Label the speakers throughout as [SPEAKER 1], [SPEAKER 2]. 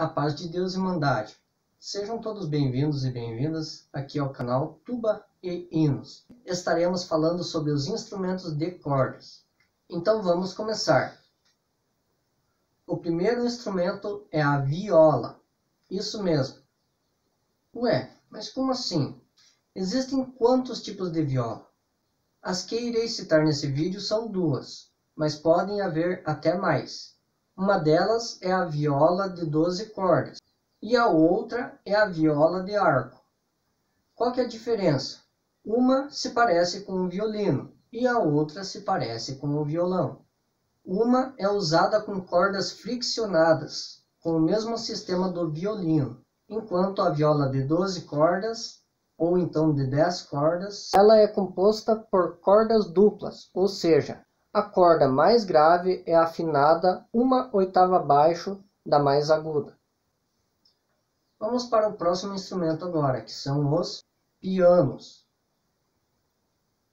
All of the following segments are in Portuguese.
[SPEAKER 1] A paz de Deus e mandade. Sejam todos bem-vindos e bem-vindas aqui ao canal Tuba e Hinos. Estaremos falando sobre os instrumentos de cordas. Então vamos começar. O primeiro instrumento é a viola. Isso mesmo. Ué, mas como assim? Existem quantos tipos de viola? As que irei citar nesse vídeo são duas, mas podem haver até mais. Uma delas é a viola de 12 cordas e a outra é a viola de arco. Qual que é a diferença? Uma se parece com o violino e a outra se parece com o violão. Uma é usada com cordas friccionadas, com o mesmo sistema do violino, enquanto a viola de 12 cordas, ou então de 10 cordas, ela é composta por cordas duplas, ou seja, a corda mais grave é afinada uma oitava abaixo da mais aguda. Vamos para o próximo instrumento agora, que são os pianos.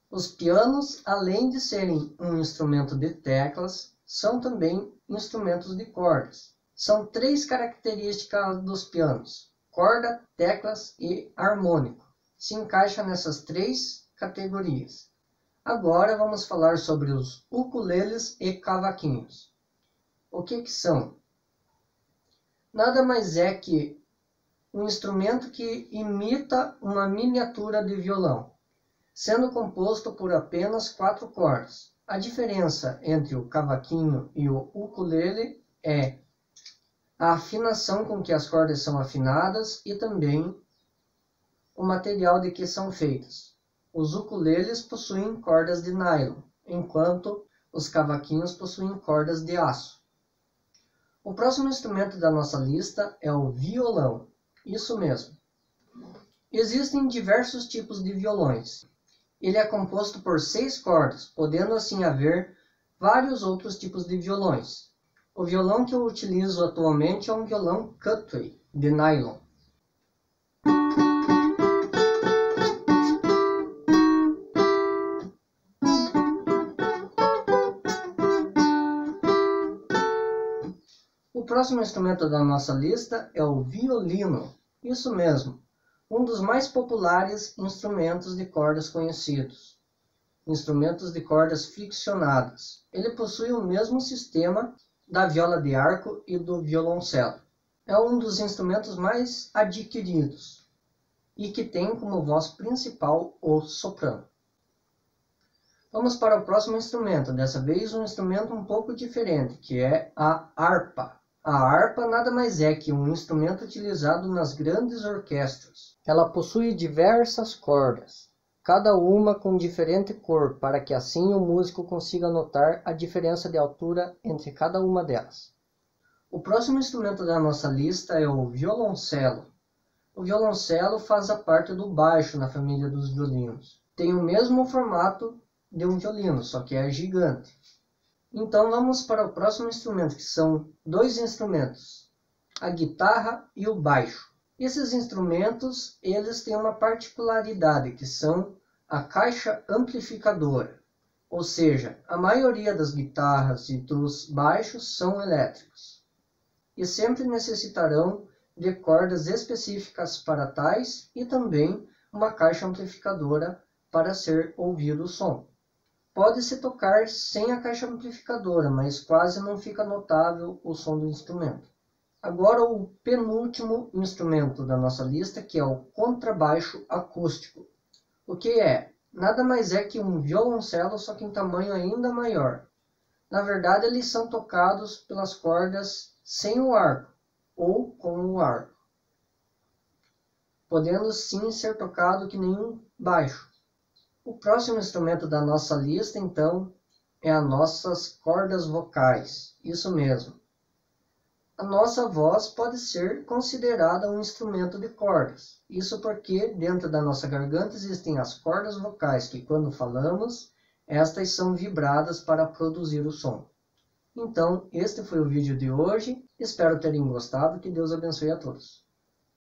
[SPEAKER 1] Os pianos, além de serem um instrumento de teclas, são também instrumentos de cordas. São três características dos pianos: corda, teclas e harmônico. Se encaixa nessas três categorias. Agora vamos falar sobre os ukuleles e cavaquinhos. O que, que são? Nada mais é que um instrumento que imita uma miniatura de violão, sendo composto por apenas quatro cordas. A diferença entre o cavaquinho e o ukulele é a afinação com que as cordas são afinadas e também o material de que são feitas. Os ukuleles possuem cordas de nylon, enquanto os cavaquinhos possuem cordas de aço. O próximo instrumento da nossa lista é o violão. Isso mesmo. Existem diversos tipos de violões. Ele é composto por seis cordas, podendo assim haver vários outros tipos de violões. O violão que eu utilizo atualmente é um violão Cutway, de nylon. Próximo instrumento da nossa lista é o violino. Isso mesmo, um dos mais populares instrumentos de cordas conhecidos. Instrumentos de cordas friccionadas. Ele possui o mesmo sistema da viola de arco e do violoncelo. É um dos instrumentos mais adquiridos e que tem como voz principal o soprano. Vamos para o próximo instrumento, dessa vez um instrumento um pouco diferente, que é a harpa. A harpa nada mais é que um instrumento utilizado nas grandes orquestras. Ela possui diversas cordas, cada uma com diferente cor, para que assim o músico consiga notar a diferença de altura entre cada uma delas. O próximo instrumento da nossa lista é o violoncelo. O violoncelo faz a parte do baixo na família dos violinos. Tem o mesmo formato de um violino, só que é gigante. Então vamos para o próximo instrumento, que são dois instrumentos, a guitarra e o baixo. Esses instrumentos, eles têm uma particularidade, que são a caixa amplificadora. Ou seja, a maioria das guitarras e dos baixos são elétricos. E sempre necessitarão de cordas específicas para tais e também uma caixa amplificadora para ser ouvido o som. Pode-se tocar sem a caixa amplificadora, mas quase não fica notável o som do instrumento. Agora o penúltimo instrumento da nossa lista, que é o contrabaixo acústico. O que é? Nada mais é que um violoncelo, só que em tamanho ainda maior. Na verdade, eles são tocados pelas cordas sem o arco, ou com o arco. Podendo sim ser tocado que nem um baixo. O próximo instrumento da nossa lista, então, é as nossas cordas vocais. Isso mesmo. A nossa voz pode ser considerada um instrumento de cordas. Isso porque dentro da nossa garganta existem as cordas vocais que, quando falamos, estas são vibradas para produzir o som. Então, este foi o vídeo de hoje. Espero terem gostado. Que Deus abençoe a todos.